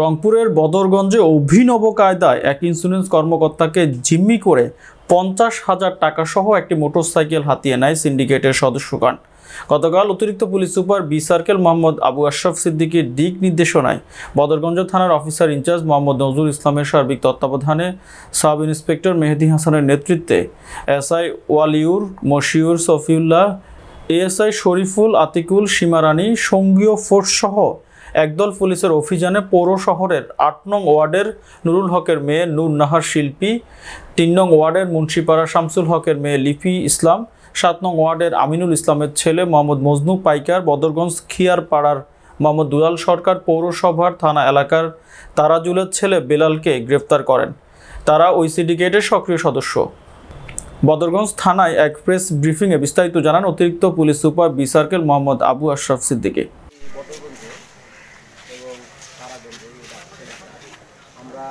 রংপুরের বদরগঞ্জে অভিনব কায়দায় এক ইন্স্যুরেন্স কর্মকর্তাকে জিম্মি করে পঞ্চাশ হাজার টাকা সহ একটি মোটরসাইকেল হাতিয়ে নেয় সিন্ডিকেটের সদস্যগণ। গতকাল অতিরিক্ত police super B circle Mohammad Abu Ashraf সিদ্দিকীর দিক নির্দেশনায় বদরগঞ্জ থানার অফিসার ইনচার্জ মোহাম্মদ নজরুল ইসলামের সার্বিক তত্ত্বাবধানে সাব ইন্সপেক্টর মেহেদি হাসানের নেতৃত্বে এসআই ওয়ালিউর, মশিউর, সফিউল্লাহ, এএসআই শরীফুল, আতিকুল, সীমারানী, সঙ্গীয় ফোর্স সহ একদল পুলিশের অভিযানে পৌর শহরের আট নং ওয়ার্ডের নুরুল হকের মেয়ে নূর নাহার শিল্পী, তিন নং ওয়ার্ডের মুন্সিপাড়া শামসুল হকের মেয়ে লিপি ইসলাম, সাত নং ওয়ার্ডের আমিনুল ইসলামের ছেলে মোহাম্মদ মজনু পাইকার, বদরগঞ্জ খিয়ারপাড়ার মোহাম্মদ দুলাল সরকার পৌরসভার থানা এলাকার তারাজুলের ছেলে বেলালকে গ্রেফতার করেন। তারা ওই সিন্ডিকেটের সক্রিয় সদস্য। বদরগঞ্জ থানায় এক প্রেস ব্রিফিংয়ে বিস্তারিত জানান অতিরিক্ত police super B circle Mohammad Abu Ashraf Siddiqui বদরগঞ্জে এবং তারাগঞ্জে এই রাস্তা এলাকায় আমরা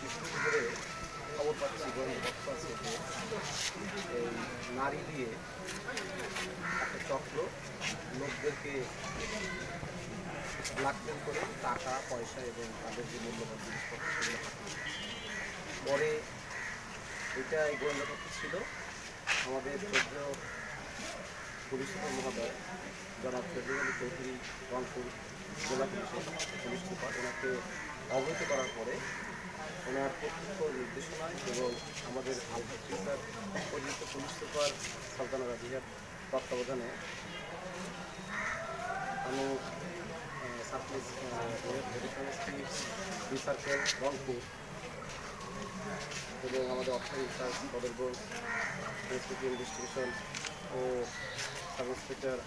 কিছুদিন ধরে খবর পাচ্ছি গোয়েন্দা তথ্য পাচ্ছি যে এই নারী দিয়ে একটা চক্র, লোকদেরকে ব্ল্যাকমেল করে টাকা, পয়সা এবং তাদের যে মূল্যবান জিনিসপত্র পরে এটা এই গোয়েন্দা ছিল। আমাদের চোদ্দ পুলিশ মহোদয় ফেব্রুয়ারি আলী চৌধুরী, রংপুর জেলা পুলিশের পুলিশ সুপার, ওনাকে অবহিত করার পরে ওনার প্রত্যক্ষ নির্দেশনায় এবং আমাদের আলহাজ সুপার পরিচিত পুলিশ সুপার সালতানা রাজিয়ার তত্ত্বাবধানে আমি সার্কেল রংপুর এবং আমাদের অর্থনীতি ইনচার্জ ইনস্টিটিউট ইনভেস্টিগেশন ও সাব ইন্সপেক্টর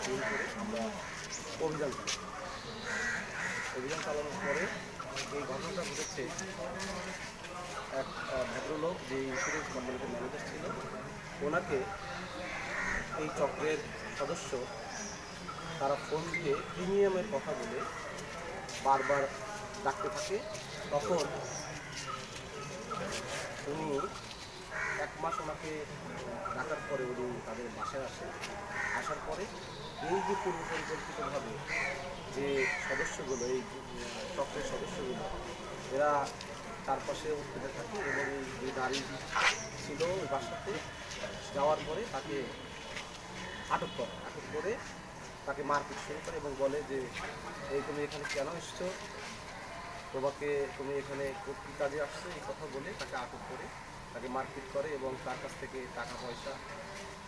টিম করে আমরা অভিযান অভিযান চালানোর পরে এই ঘটনাটা ঘটেছে এক ভদ্রলোক যে ইন্স্যুরেন্স কোম্পানিতে ম্যানেজার ছিল, ওনাকে এই চক্রের সদস্য তারা ফোন দিয়ে প্রিমিয়ামের কথা বলে বারবার ডাকতে থাকে। তখন উনি এক মাস ওনাকে ডাকার পরে উনি তাদের বাসায় আসেন। আসার পরে এই যে পূর্ব পরিকল্পিতভাবে যে সদস্যগুলো, এই চক্রের সদস্যগুলো, এরা চারপাশে উঠতে থাকে এবং যে নারী ছিল ওই বাসাতে যাওয়ার পরে তাকে আটক করে। আটক করে তাকে মারপিট শুরু করে এবং বলে যে, এই তুমি এখানে কেন এসছো? তোমাকে, তুমি এখানে কী কাজে আসছো? এই কথা বলে তাকে আটক করে, তাকে মারপিট করে এবং তার কাছ থেকে টাকা পয়সা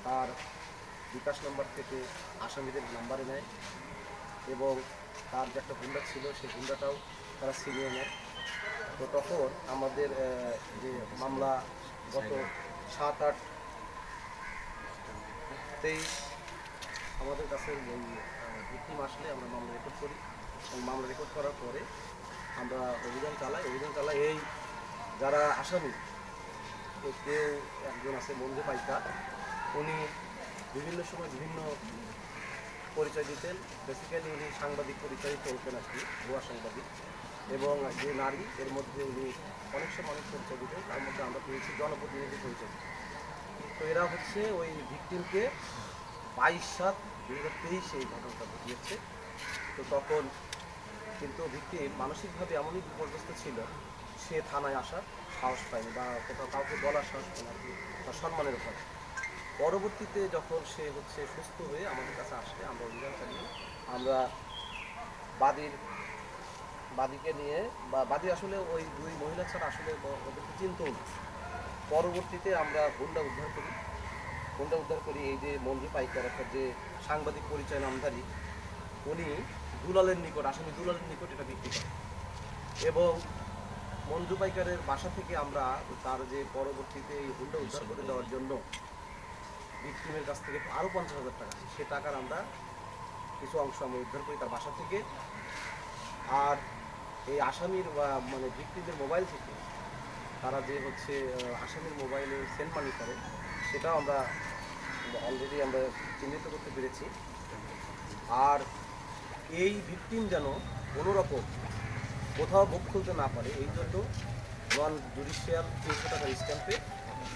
তার বিকাশ নাম্বার থেকে আসামিদের নাম্বারে নেয়। এবং তার যে একটা হুন্ডা ছিল, সেই হুন্ডাটাও তারা ছিনিয়ে নেয়। তো তখন আমাদের যে মামলা গত সাত আট তেইশ, আমাদের কাছে ওই ভিকটিম আসলে আমরা মামলা রেকর্ড করি। এবং মামলা রেকর্ড করার পরে আমরা অভিযান চালাই। অভিযান চালাই এই যারা আসামি কেউ একজন আছে মঞ্জু পাইকা, উনি বিভিন্ন সময় বিভিন্ন পরিচয় দিতেন। বেসিক্যালি উনি সাংবাদিক পরিচয় চলতেন আর কি, ভুয়া সাংবাদিক। এবং যে নারী, এর মধ্যে উনি অনেক সময় অনেক পরিচয় দিতেন, তার মধ্যে আমরা পেয়েছি জনপ্রতিনিধি পরিচয়। তো এরা হচ্ছে ওই ভিকটিমকে বাইশ সাত দুই হাজার তেইশে এই ঘটনাটা ঘটিয়েছে। তো তখন কিন্তু ভিকটিম মানসিকভাবে এমনই বিপর্যস্ত ছিল, সে থানায় আসার সাহস পায়নি বা কোথাও কাউকে বলার সাহস পায় না তার সম্মানের উপর। পরবর্তীতে যখন সে হচ্ছে সুস্থ হয়ে আমাদের কাছে আসে আমরা অভিযান চালিয়ে, আমরা বাদীর, বাদীকে নিয়ে বা বাদী আসলে ওই দুই মহিলা ছাড়া আসলে ওদেরকে চিনতেও না। পরবর্তীতে আমরা হুন্ডা উদ্ধার করি। হুন্ডা উদ্ধার করি এই যে মঞ্জু পাইকার, অর্থাৎ যে সাংবাদিক পরিচয় নামধারী, উনি দুলালের নিকট আসামি দুলালের নিকট এটা বিক্রি করে এবং মঞ্জু পাইকারের বাসা থেকে আমরা তার যে পরবর্তীতে এই হুন্ডা উদ্ধার করে দেওয়ার জন্য ভিক্টিমের কাছ থেকে আরও পঞ্চাশ হাজার টাকা সে টাকার আমরা কিছু অংশ আমরা উদ্ধার করি তার বাসা থেকে। আর এই আসামির মানে ভিক্টিমের মোবাইল থেকে তারা যে হচ্ছে আসামির মোবাইলে সেন্ড মানি করে, সেটাও আমরা অলরেডি আমরা চিহ্নিত করতে পেরেছি। আর এই ভিকটিম যেন কোনো রকম কোথাও মুখ খুলতে না পারে, এই জন্য নন জুডিশিয়াল তিনশো টাকার স্ট্যাম্পে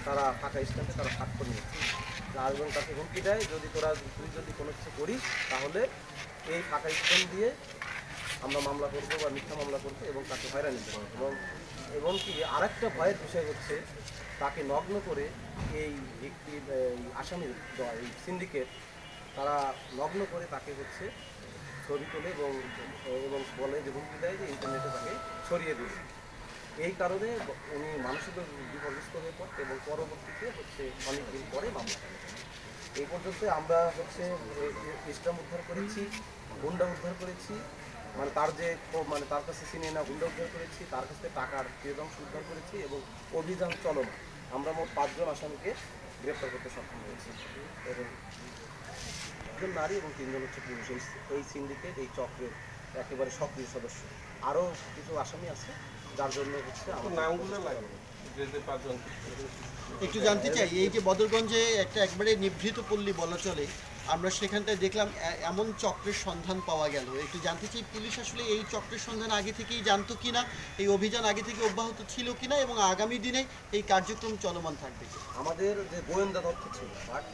তারা ফাঁকা স্ট্যাম্পে তারা স্বাক্ষর নিয়েছে। আর এবং তাকে হুমকি দেয়, যদি তোরা তুই যদি কোনো কিছু করিস, তাহলে এই ফাঁকা স্ট্যাম্প দিয়ে আমরা মামলা করব বা মিথ্যা মামলা করব এবং তাকে হয়রানি করব। এবং এবং কি, আরেকটা ভয়ের বিষয় হচ্ছে, তাকে নগ্ন করে এই একটি আসামি এই সিন্ডিকেট, তারা নগ্ন করে তাকে হচ্ছে ছবি তোলে এবং এবং বলে যে হুমকি দেয় যে ইন্টারনেটে তাকে সরিয়ে দেবে এই কারণে উনি মানসিক বিপর্যস্ত হয়ে পড়ে এবং পরবর্তীতে হচ্ছে অনেক দিন পরে মামলা এই পর্যন্ত আমরা হচ্ছে ইস্টাম উদ্ধার করেছি, গুন্ডা উদ্ধার করেছি মানে তার যে মানে তার কাছে চিনে না, গুন্ডা উদ্ধার করেছি, তার কাছ থেকে টাকার ক্রিয়দংশ উদ্ধার করেছি এবং অভিযান চলমান। আমরা মোট পাঁচজন আসামিকে গ্রেপ্তার করতে সক্ষম হয়েছি। এবং একজন নারী এবং তিনজন হচ্ছে পুরুষ। এই সিন্ডিকেট, এই চক্রের একেবারে সক্রিয় সদস্য। আরও কিছু আসামি আছে? যার জন্য হচ্ছে নামগুলো লাগে যে যে পাঁচজন একটু জানতে চাই এই যে বদরগঞ্জে একটা একবারে নিভৃত পল্লী বলা চলে আমরা সেখানটায় দেখলাম এমন চক্রের সন্ধান পাওয়া গেল। একটু জানতে চাই পুলিশ আসলে এই চক্রের সন্ধান আগে থেকেই জানতো কিনা এই অভিযান আগে থেকে অব্যাহত ছিল কিনা এবং আগামী দিনে এই কার্যক্রম চলমান থাকবে আমাদের যে গোয়েন্দা তথ্য ছিল বাট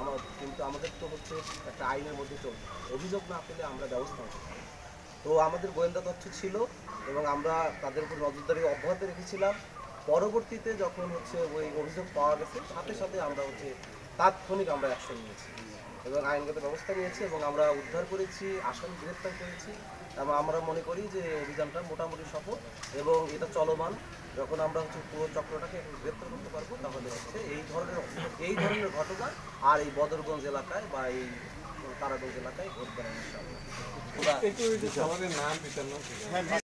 আমার কিন্তু আমাদের তো হচ্ছে একটা আইনের মধ্যে চলবে অভিযোগ না পেলে আমরা ব্যবস্থা। তো আমাদের গোয়েন্দা তথ্য ছিল এবং আমরা তাদের উপর নজরদারি অব্যাহত রেখেছিলাম। পরবর্তীতে যখন হচ্ছে ওই অভিযোগ পাওয়া গেছে, সাথে সাথে আমরা হচ্ছে তাৎক্ষণিক আমরা অ্যাকশন নিয়েছি এবং আইনগত ব্যবস্থা নিয়েছি এবং আমরা উদ্ধার করেছি আসামি গ্রেপ্তার করেছি। এবং আমরা মনে করি যে অভিযানটা মোটামুটি সফল এবং এটা চলমান। যখন আমরা হচ্ছে পুরো চক্রটাকে গ্রেপ্তার করতে পারব, তাহলে হচ্ছে এই ধরনের এই ধরনের ঘটনা আর এই বদরগঞ্জ এলাকায় বা এই তারাগঞ্জ এলাকায় ভোট না ইনশাআল্লাহ